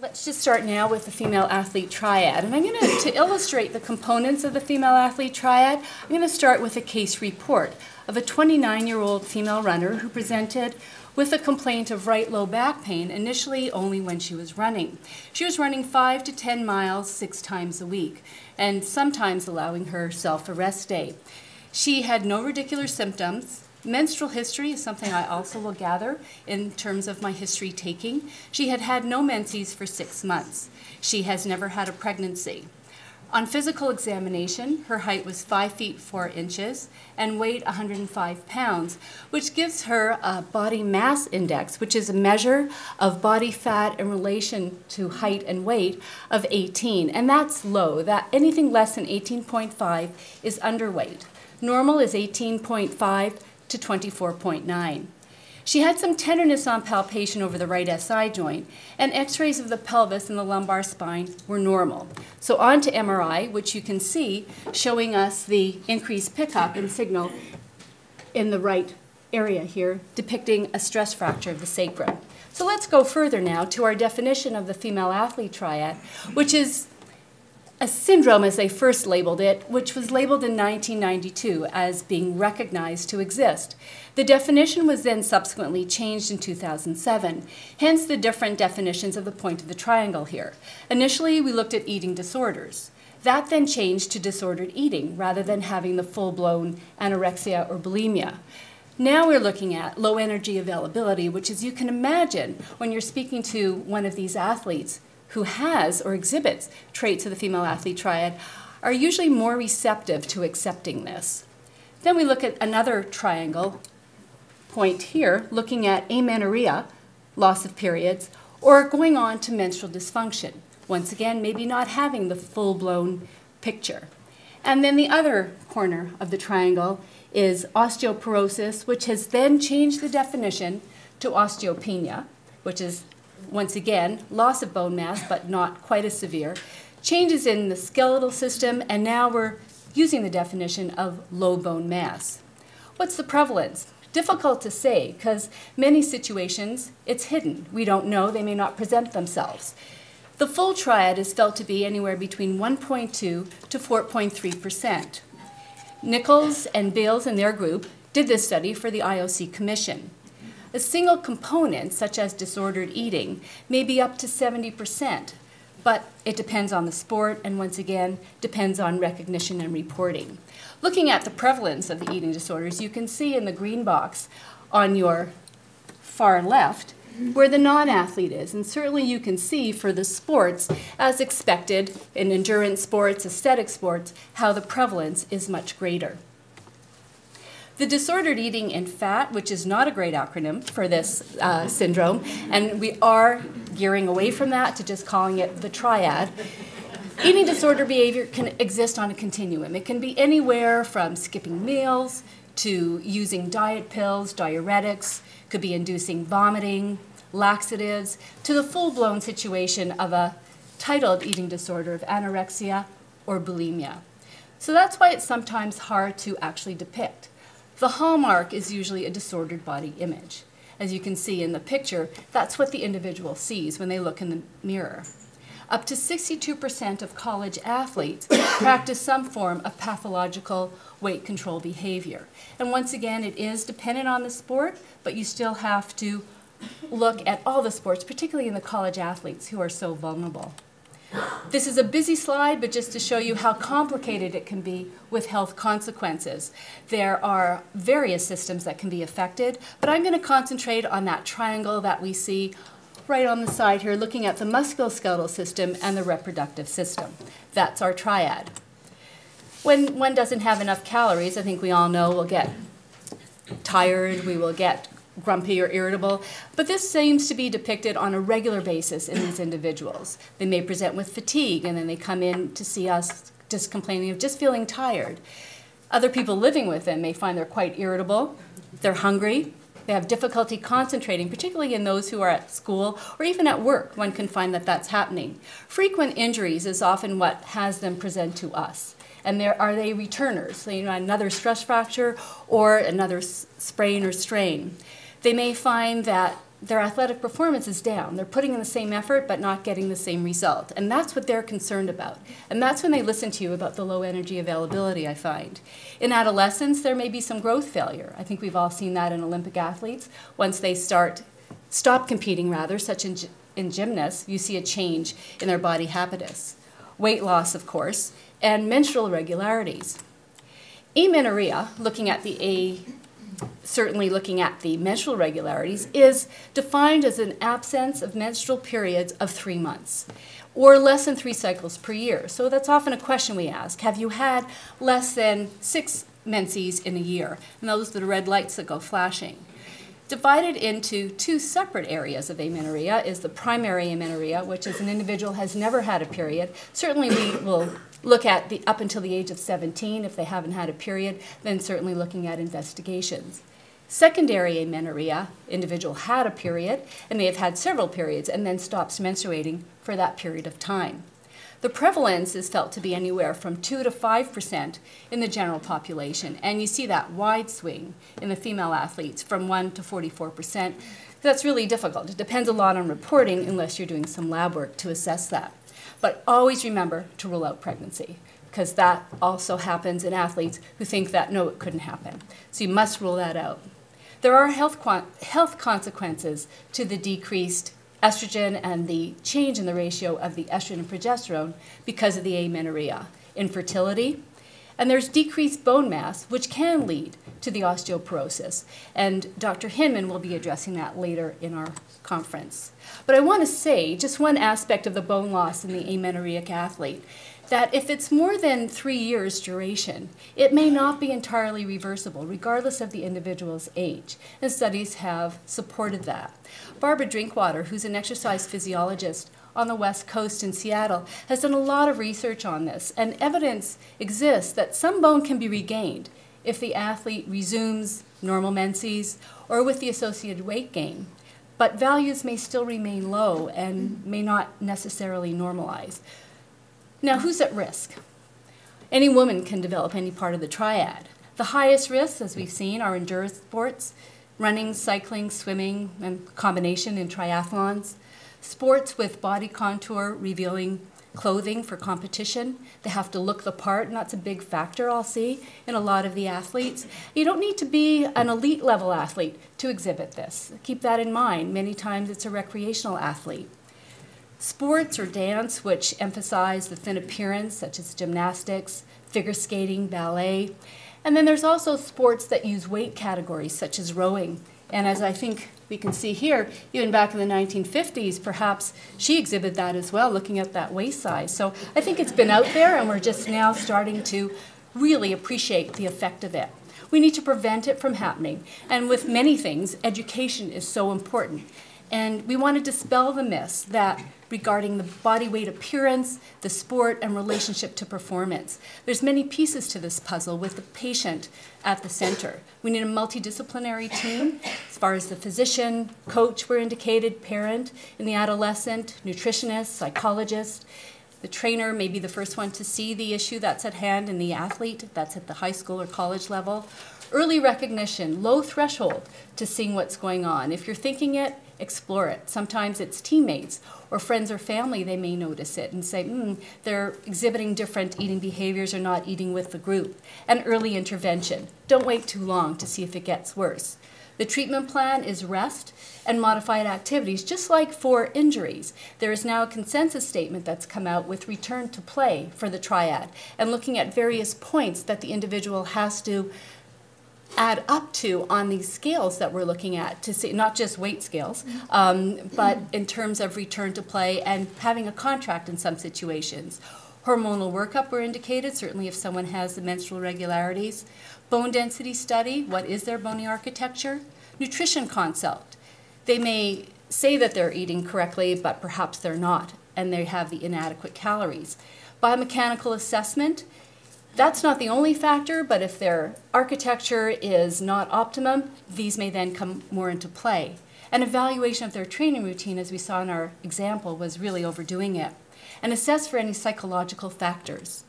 Let's just start now with the female athlete triad. And I'm going to, to illustrate the components of the female athlete triad, I'm going to start with a case report of a 29-year-old female runner who presented with a complaint of right low back pain, initially only when she was running. She was running five to 10 miles six times a week, and sometimes allowing herself a rest day. She had no radicular symptoms, Menstrual history is something I also will gather in terms of my history taking. She had had no menses for six months. She has never had a pregnancy. On physical examination, her height was 5 feet 4 inches and weighed 105 pounds, which gives her a body mass index, which is a measure of body fat in relation to height and weight of 18. And that's low. That anything less than 18.5 is underweight. Normal is 18.5 to 24.9. She had some tenderness on palpation over the right SI joint, and x-rays of the pelvis and the lumbar spine were normal. So on to MRI, which you can see showing us the increased pickup and signal in the right area here, depicting a stress fracture of the sacrum. So let's go further now to our definition of the female athlete triad, which is a syndrome as they first labeled it, which was labeled in 1992 as being recognized to exist. The definition was then subsequently changed in 2007, hence the different definitions of the point of the triangle here. Initially, we looked at eating disorders. That then changed to disordered eating rather than having the full blown anorexia or bulimia. Now we're looking at low energy availability, which, as you can imagine, when you're speaking to one of these athletes, who has or exhibits traits of the female athlete triad are usually more receptive to accepting this. Then we look at another triangle point here, looking at amenorrhea, loss of periods, or going on to menstrual dysfunction. Once again, maybe not having the full blown picture. And then the other corner of the triangle is osteoporosis, which has then changed the definition to osteopenia, which is once again, loss of bone mass, but not quite as severe, changes in the skeletal system, and now we're using the definition of low bone mass. What's the prevalence? Difficult to say because many situations it's hidden. We don't know, they may not present themselves. The full triad is felt to be anywhere between 1.2 to 4.3%. Nichols and Bales and their group did this study for the IOC Commission. A single component, such as disordered eating, may be up to 70%, but it depends on the sport and once again depends on recognition and reporting. Looking at the prevalence of the eating disorders, you can see in the green box on your far left where the non-athlete is. And certainly you can see for the sports, as expected in endurance sports, aesthetic sports, how the prevalence is much greater. The disordered eating and fat, which is not a great acronym for this uh, syndrome, and we are gearing away from that to just calling it the triad. Eating disorder behavior can exist on a continuum. It can be anywhere from skipping meals to using diet pills, diuretics, could be inducing vomiting, laxatives, to the full blown situation of a titled eating disorder of anorexia or bulimia. So that's why it's sometimes hard to actually depict. The hallmark is usually a disordered body image. As you can see in the picture, that's what the individual sees when they look in the mirror. Up to 62% of college athletes practice some form of pathological weight control behavior. And once again, it is dependent on the sport, but you still have to look at all the sports, particularly in the college athletes who are so vulnerable. This is a busy slide, but just to show you how complicated it can be with health consequences. There are various systems that can be affected, but I'm going to concentrate on that triangle that we see right on the side here, looking at the musculoskeletal system and the reproductive system. That's our triad. When one doesn't have enough calories, I think we all know we'll get tired, we will get grumpy or irritable, but this seems to be depicted on a regular basis in these individuals. They may present with fatigue and then they come in to see us just complaining of just feeling tired. Other people living with them may find they're quite irritable, they're hungry, they have difficulty concentrating, particularly in those who are at school or even at work. One can find that that's happening. Frequent injuries is often what has them present to us. And there are they returners, so, you know, another stress fracture or another sprain or strain. They may find that their athletic performance is down. They're putting in the same effort but not getting the same result. And that's what they're concerned about. And that's when they listen to you about the low energy availability, I find. In adolescence, there may be some growth failure. I think we've all seen that in Olympic athletes. Once they start, stop competing rather, such in, in gymnasts, you see a change in their body habitus. Weight loss, of course, and menstrual irregularities. Amenorrhea, looking at the A certainly looking at the menstrual irregularities, is defined as an absence of menstrual periods of three months or less than three cycles per year. So that's often a question we ask. Have you had less than six menses in a year? And those are the red lights that go flashing. Divided into two separate areas of amenorrhea is the primary amenorrhea, which is an individual has never had a period. Certainly we will look at the up until the age of 17 if they haven't had a period, then certainly looking at investigations. Secondary amenorrhea, individual had a period and may have had several periods and then stops menstruating for that period of time. The prevalence is felt to be anywhere from 2 to 5% in the general population, and you see that wide swing in the female athletes from 1 to 44%. That's really difficult. It depends a lot on reporting unless you're doing some lab work to assess that. But always remember to rule out pregnancy because that also happens in athletes who think that no, it couldn't happen. So you must rule that out. There are health, health consequences to the decreased estrogen and the change in the ratio of the estrogen and progesterone because of the amenorrhea. Infertility, and there's decreased bone mass, which can lead to the osteoporosis. And Dr. Hinman will be addressing that later in our conference. But I want to say just one aspect of the bone loss in the amenorrheic athlete that if it's more than three years duration, it may not be entirely reversible, regardless of the individual's age. And studies have supported that. Barbara Drinkwater, who's an exercise physiologist on the West Coast in Seattle, has done a lot of research on this, and evidence exists that some bone can be regained if the athlete resumes normal menses or with the associated weight gain. But values may still remain low and may not necessarily normalize. Now, who's at risk? Any woman can develop any part of the triad. The highest risks, as we've seen, are endurance sports, running, cycling, swimming, and combination in triathlons. Sports with body contour revealing clothing for competition. They have to look the part, and that's a big factor I'll see in a lot of the athletes. You don't need to be an elite level athlete to exhibit this. Keep that in mind. Many times it's a recreational athlete. Sports or dance, which emphasize the thin appearance, such as gymnastics, figure skating, ballet. And then there's also sports that use weight categories, such as rowing. And as I think we can see here, even back in the 1950s, perhaps she exhibited that as well, looking at that waist size. So I think it's been out there, and we're just now starting to really appreciate the effect of it. We need to prevent it from happening. And with many things, education is so important. And we want to dispel the myths that regarding the body weight appearance, the sport, and relationship to performance. There's many pieces to this puzzle with the patient at the center. We need a multidisciplinary team as far as the physician, coach were indicated, parent, in the adolescent, nutritionist, psychologist. The trainer may be the first one to see the issue that's at hand in the athlete, that's at the high school or college level. Early recognition, low threshold to seeing what's going on. If you're thinking it, explore it. Sometimes it's teammates or friends or family, they may notice it and say, hmm, they're exhibiting different eating behaviors or not eating with the group. And early intervention. Don't wait too long to see if it gets worse. The treatment plan is rest and modified activities, just like for injuries. There is now a consensus statement that's come out with return to play for the triad and looking at various points that the individual has to add up to on these scales that we're looking at to see not just weight scales um, but in terms of return to play and having a contract in some situations. Hormonal workup were indicated certainly if someone has the menstrual irregularities bone density study what is their bony architecture? Nutrition consult. They may say that they're eating correctly but perhaps they're not and they have the inadequate calories. Biomechanical assessment that's not the only factor, but if their architecture is not optimum, these may then come more into play. An evaluation of their training routine, as we saw in our example, was really overdoing it. And assess for any psychological factors.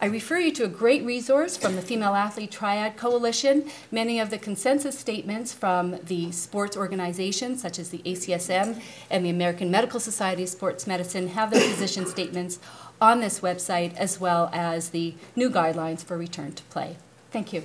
I refer you to a great resource from the Female Athlete Triad Coalition. Many of the consensus statements from the sports organizations, such as the ACSM and the American Medical Society of Sports Medicine, have their position statements on this website, as well as the new guidelines for return to play. Thank you.